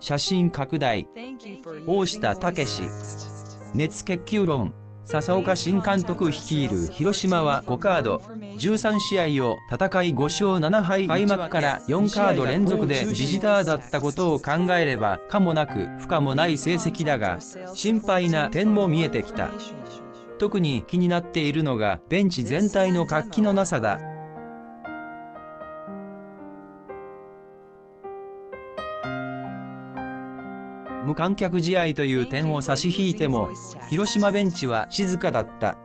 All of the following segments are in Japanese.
写真拡大、大下武史、熱血球論、笹岡新監督率いる広島は5カード、13試合を戦い5勝7敗。開幕から4カード連続でビジターだったことを考えれば可もなく不可もない成績だが、心配な点も見えてきた。特に気になっているのがベンチ全体の活気のなさだ。無観客試合という点を差し引いても、広島ベンチは静かだった。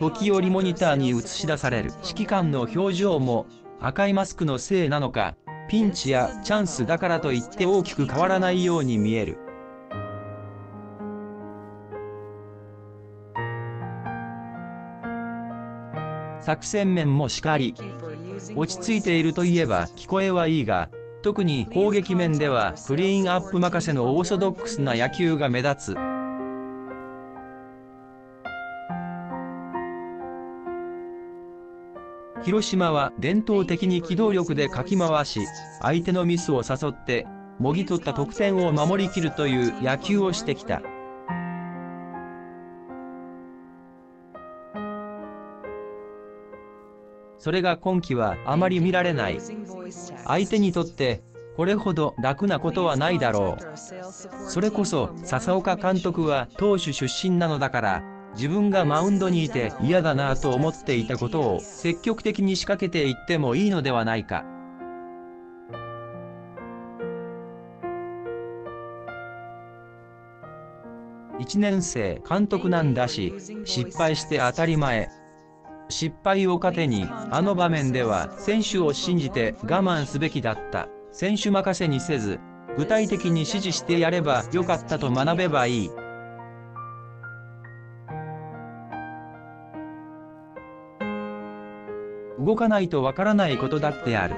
時折モニターに映し出される指揮官の表情も赤いマスクのせいなのか、ピンチやチャンスだからといって大きく変わらないように見える。作戦面もしかり、落ち着いているといえば聞こえはいいが、特に攻撃面ではクリーンアップ任せのオーソドックスな野球が目立つ。広島は伝統的に機動力でかき回し、相手のミスを誘って、もぎ取った得点を守りきるという野球をしてきた。それが今季はあまり見られない。相手にとってこれほど楽なことはないだろう。それこそ笹岡監督は投手出身なのだから、自分がマウンドにいて嫌だなぁと思っていたことを積極的に仕掛けていってもいいのではないか。1年生監督なんだし、失敗して当たり前。失敗を糧に、あの場面では選手を信じて我慢すべきだった。選手任せにせず、具体的に指示してやればよかったと学べばいい。動かないとわからないことだってある。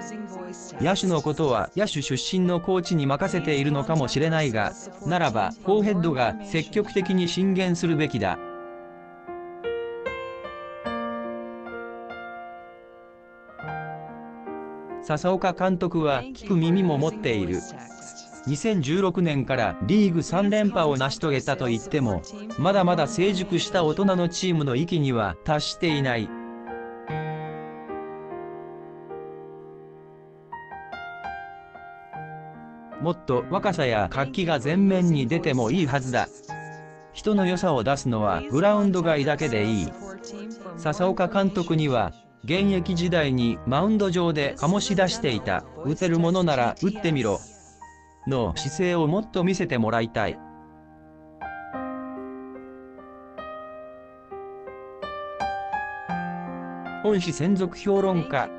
野手のことは野手出身のコーチに任せているのかもしれないが、ならば、コーヘッドが積極的に進言するべきだ。笹岡監督は聞く耳も持っている。2016年からリーグ3連覇を成し遂げたと言っても、まだまだ成熟した大人のチームの域には達していない。もっと若さや活気が前面に出てもいいはずだ。人の良さを出すのはグラウンド外だけでいい。笹岡監督には現役時代にマウンド上で醸し出していた、打てるものなら打ってみろ、の姿勢をもっと見せてもらいたい。本誌専属評論家